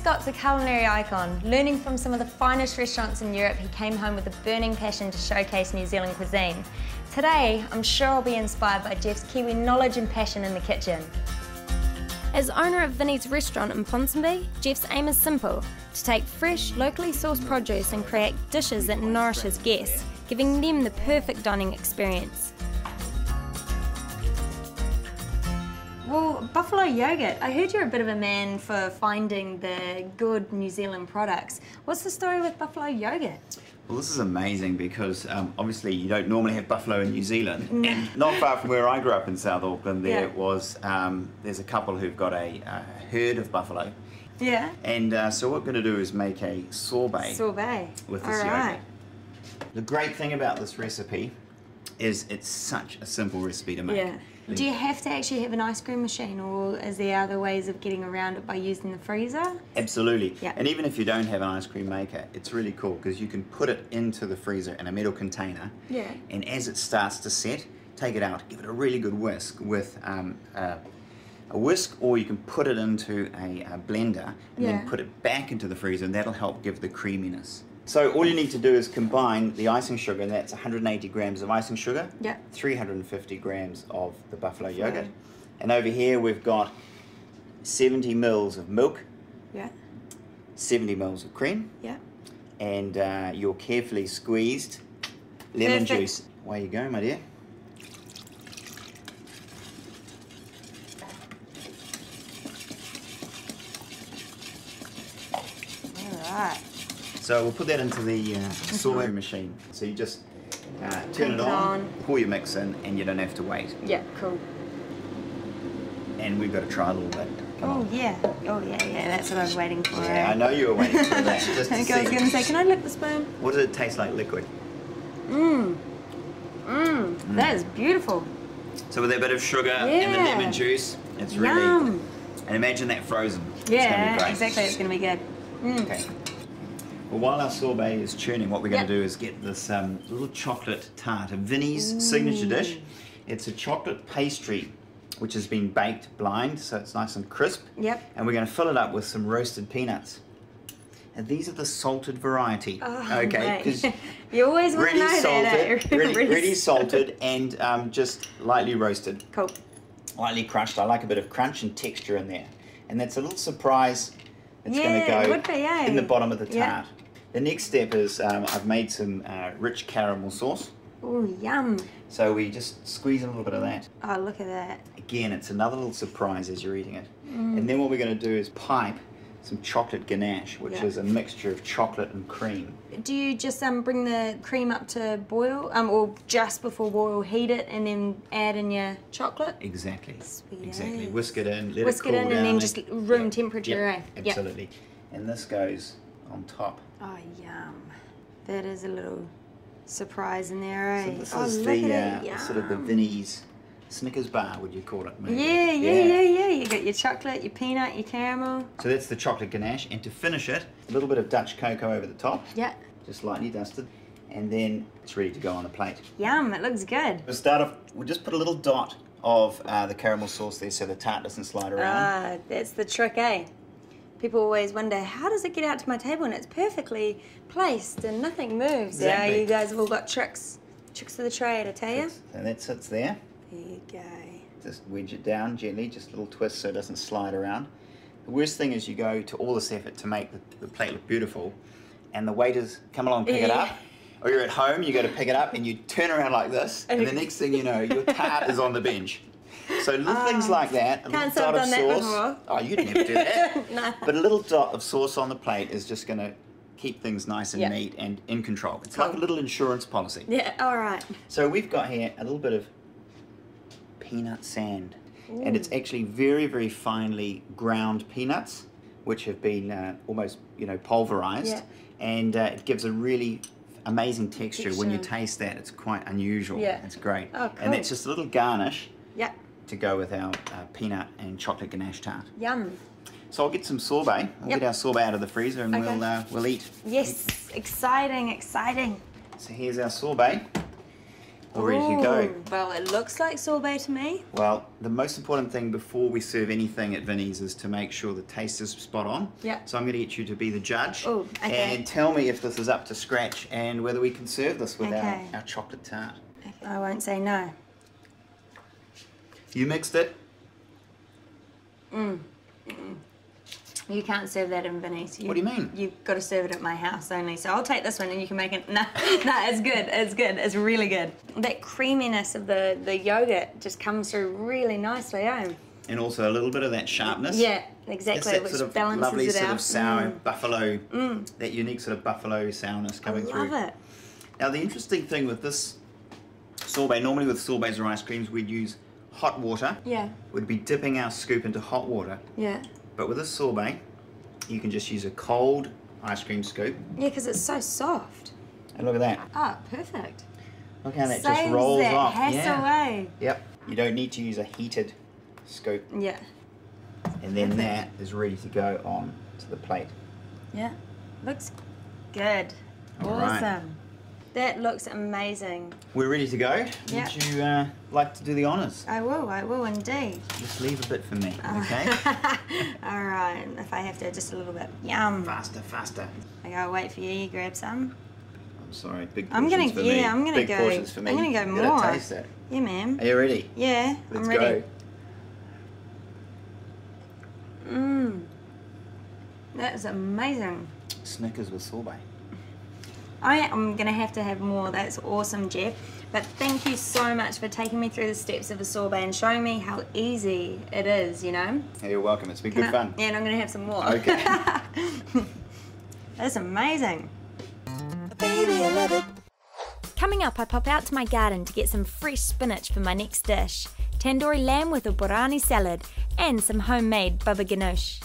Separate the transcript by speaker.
Speaker 1: Scott's a culinary icon. Learning from some of the finest restaurants in Europe, he came home with a burning passion to showcase New Zealand cuisine. Today, I'm sure I'll be inspired by Geoff's Kiwi knowledge and passion in the kitchen. As owner of Vinnie's restaurant in Ponsonby, Geoff's aim is simple to take fresh, locally sourced produce and create dishes that nourish his guests, giving them the perfect dining experience. Well, buffalo yogurt. I heard you're a bit of a man for finding the good New Zealand products. What's the story with buffalo yogurt?
Speaker 2: Well, this is amazing because um, obviously you don't normally have buffalo in New Zealand. And not far from where I grew up in South Auckland, there
Speaker 1: Yeah.
Speaker 2: was um, there's a couple who've got a, uh herd of buffalo.
Speaker 1: Yeah.
Speaker 2: And uh, so what we're going to do is make a sorbet
Speaker 1: Sorbet.
Speaker 2: with
Speaker 1: All
Speaker 2: this
Speaker 1: right.
Speaker 2: yogurt. The great thing about this recipe is it's such a simple recipe to make.
Speaker 1: Yeah. Do you have to actually have an ice cream machine, or is there other ways of getting around it by using the freezer?
Speaker 2: Absolutely.
Speaker 1: Yeah.
Speaker 2: And even if you don't have an ice cream maker, it's really cool because you can put it into the freezer in a metal container.
Speaker 1: Yeah.
Speaker 2: And as it starts to set, take it out, give it a really good whisk with um, uh, a whisk, or you can put it into a, uh blender and
Speaker 1: Yeah.
Speaker 2: then put it back into the freezer, and that'll help give the creaminess. So all you need to do is combine the icing sugar, and that's 180 grams of icing sugar,
Speaker 1: Yeah.
Speaker 2: 350 grams of the buffalo yogurt, and over here we've got 70 mils of milk,
Speaker 1: Yeah.
Speaker 2: 70 mils of cream,
Speaker 1: Yeah.
Speaker 2: and uh, your carefully squeezed lemon
Speaker 1: Perfect.
Speaker 2: juice. Away you go, my dear.
Speaker 1: All right.
Speaker 2: So we'll put that into the uh, sorbet machine. So you just uh, turn it on,
Speaker 1: on.
Speaker 2: pour your mix in, and you don't have to wait.
Speaker 1: Yeah. Cool.
Speaker 2: And we've got to try a little bit. Come
Speaker 1: Oh
Speaker 2: on.
Speaker 1: yeah. Oh yeah. Yeah. That's what I was waiting for.
Speaker 2: Yeah, I know you were waiting for that. Just
Speaker 1: I I was going to say, can I lick the spoon?
Speaker 2: What does it taste like liquid?
Speaker 1: Mmm. Mmm. That is beautiful.
Speaker 2: So with that bit of sugar and the lemon juice, it's really.
Speaker 1: Yum.
Speaker 2: And imagine that frozen. It's
Speaker 1: Yeah.
Speaker 2: gonna be great.
Speaker 1: Exactly. It's going to be good. Mm.
Speaker 2: Okay. Well, while our sorbet is churning, what we're going
Speaker 1: Yep.
Speaker 2: to do is get this um, little chocolate tart, a Vinnie's signature dish. It's a chocolate pastry which has been baked blind, so it's nice and crisp.
Speaker 1: Yep.
Speaker 2: And we're going to fill it up with some roasted peanuts. And these are the salted variety.
Speaker 1: Oh,
Speaker 2: okay, because
Speaker 1: you always want to know that. eh?
Speaker 2: salted, ready, ready salted, and um, just lightly roasted
Speaker 1: Cool.
Speaker 2: lightly crushed. I like a bit of crunch and texture in there. And that's a little surprise that's
Speaker 1: Yeah,
Speaker 2: going to go
Speaker 1: be, eh?
Speaker 2: in the bottom of the tart. The next step is um, I've made some uh, rich caramel sauce.
Speaker 1: Oh, yum.
Speaker 2: So we just squeeze in a little bit of that.
Speaker 1: Oh, look at that.
Speaker 2: Again, it's another little surprise as you're eating it.
Speaker 1: Mm.
Speaker 2: And then what we're going to do is pipe some chocolate ganache, which
Speaker 1: Yeah.
Speaker 2: is a mixture of chocolate and cream.
Speaker 1: Do you just um, bring the cream up to boil, um, or just before boil, heat it, and then add in your chocolate?
Speaker 2: Exactly.
Speaker 1: Sweet
Speaker 2: exactly. Whisk it in, let
Speaker 1: Whisk
Speaker 2: it
Speaker 1: it
Speaker 2: cool
Speaker 1: in, and then
Speaker 2: down.
Speaker 1: just room
Speaker 2: Yep,
Speaker 1: temperature,
Speaker 2: yep,
Speaker 1: eh? Yep.
Speaker 2: Absolutely. And this goes on top.
Speaker 1: Oh, yum. That is a little surprise in there, eh?
Speaker 2: So this
Speaker 1: oh,
Speaker 2: is the uh, sort of the. Vinnie's Snickers bar, would you call it? Maybe?
Speaker 1: Yeah, yeah, yeah, yeah. You got your chocolate, your peanut, your caramel.
Speaker 2: So that's the chocolate ganache, and to finish it, a little bit of Dutch cocoa over the top,
Speaker 1: Yeah.
Speaker 2: just lightly dusted, and then it's ready to go on the plate.
Speaker 1: Yum, it looks good.
Speaker 2: We'll start off. We'll just put a little dot of uh, the caramel sauce there, so the tart doesn't slide around.
Speaker 1: Ah, that's the trick, eh? People always wonder, how does it get out to my table and it's perfectly placed and nothing moves? Yeah, you guys have all got tricks. Tricks of the trade, I tell you.
Speaker 2: So that sits there.
Speaker 1: There you go.
Speaker 2: Just wedge it down gently, just a little twist so it doesn't slide around. The worst thing is you go to all this effort to make the, the plate look beautiful, and the waiters come along pick it up, or you're at home, you go to pick it up, and you turn around like this, and,
Speaker 1: And
Speaker 2: the next thing you know, your tart is on the bench. So little things like that, a
Speaker 1: Ah,
Speaker 2: little dot of sauce. Oh, you'd never do that.
Speaker 1: No.
Speaker 2: But a little dot of sauce on the plate is just going to keep things nice and
Speaker 1: Yeah.
Speaker 2: neat and in control. It's like a little insurance policy.
Speaker 1: Yeah, all right.
Speaker 2: So we've got here a little bit of peanut sand. And it's actually very, very finely ground peanuts, which have been uh, almost, you know, pulverized.
Speaker 1: Yeah.
Speaker 2: And uh, it gives a really amazing texture. When you taste that, it's quite unusual.
Speaker 1: Yeah.
Speaker 2: It's great.
Speaker 1: Oh, cool.
Speaker 2: And that's just a little garnish
Speaker 1: Yep.
Speaker 2: To go with our uh, peanut and chocolate ganache tart.
Speaker 1: Yum.
Speaker 2: So I'll get some sorbet. We'll
Speaker 1: Yep.
Speaker 2: get our sorbet out of the freezer and
Speaker 1: Okay.
Speaker 2: we'll, uh, we'll eat.
Speaker 1: Yes, exciting, exciting.
Speaker 2: So here's our sorbet. all ready to go.
Speaker 1: Well, it looks like sorbet to me.
Speaker 2: Well, the most important thing before we serve anything at Vinnie's is to make sure the taste is spot on.
Speaker 1: Yeah.
Speaker 2: So I'm going to get you to be the judge.
Speaker 1: Ooh, okay.
Speaker 2: And tell me if this is up to scratch and whether we can serve this with
Speaker 1: Okay.
Speaker 2: our, our chocolate tart.
Speaker 1: I won't say no.
Speaker 2: You mixed it.
Speaker 1: You can't serve that in Vinnie's.
Speaker 2: What do you mean?
Speaker 1: You've got to serve it at my house only. So I'll take this one and you can make it. No, no, it's good. It's good. It's really good. That creaminess of the, the yogurt just comes through really nicely, eh?
Speaker 2: And also a little bit of that sharpness.
Speaker 1: Yeah,
Speaker 2: It's
Speaker 1: exactly.
Speaker 2: that
Speaker 1: Which
Speaker 2: sort of
Speaker 1: balances
Speaker 2: lovely sort
Speaker 1: out.
Speaker 2: of sour
Speaker 1: Mm,
Speaker 2: buffalo, that unique sort of buffalo sourness coming through.
Speaker 1: love it.
Speaker 2: Now the interesting thing with this sorbet, normally with sorbets or ice creams, we'd use hot water.
Speaker 1: Yeah,
Speaker 2: We'd be dipping our scoop into hot water.
Speaker 1: yeah.
Speaker 2: But with a sorbet, you can just use a cold ice cream scoop.
Speaker 1: Yeah, because it's so soft.
Speaker 2: And look at that.
Speaker 1: Oh, perfect.
Speaker 2: Look how that
Speaker 1: Saves
Speaker 2: just rolls
Speaker 1: that
Speaker 2: off.
Speaker 1: hassle
Speaker 2: yeah.
Speaker 1: away.
Speaker 2: Yep. You don't need to use a heated scoop.
Speaker 1: Yeah,
Speaker 2: And then that is ready to go on to the plate.
Speaker 1: yeah. Looks good.
Speaker 2: All right.
Speaker 1: That looks amazing.
Speaker 2: We're ready to go.
Speaker 1: Yeah.
Speaker 2: Would you uh, like to do the honours?
Speaker 1: I will, I will indeed.
Speaker 2: Just leave a bit for me, okay?
Speaker 1: All right, if I have to, just a little bit. Yum.
Speaker 2: faster, faster.
Speaker 1: I gotta wait for you. You grab some.
Speaker 2: I'm sorry, big
Speaker 1: I'm gonna-
Speaker 2: for me.
Speaker 1: yeah, I'm gonna
Speaker 2: big
Speaker 1: go-
Speaker 2: portions for me.
Speaker 1: I'm gonna go
Speaker 2: You gotta taste it.
Speaker 1: Yeah, ma'am.
Speaker 2: Are you ready?
Speaker 1: Yeah,
Speaker 2: Let's
Speaker 1: I'm ready.
Speaker 2: go.
Speaker 1: Mmm. That is amazing.
Speaker 2: Snickers with sorbet.
Speaker 1: I am gonna have to have more. That's awesome, Geoff. But thank you so much for taking me through the steps of a sorbet and showing me how easy it is. You know.
Speaker 2: Hey, you're welcome. It's been
Speaker 1: Can
Speaker 2: good
Speaker 1: I-
Speaker 2: fun.
Speaker 1: Yeah, and I'm gonna have some more.
Speaker 2: Okay.
Speaker 1: That's amazing.
Speaker 3: Coming up, I pop out to my garden to get some fresh spinach for my next dish, tandoori lamb with a borani salad, and some homemade baba ganoush.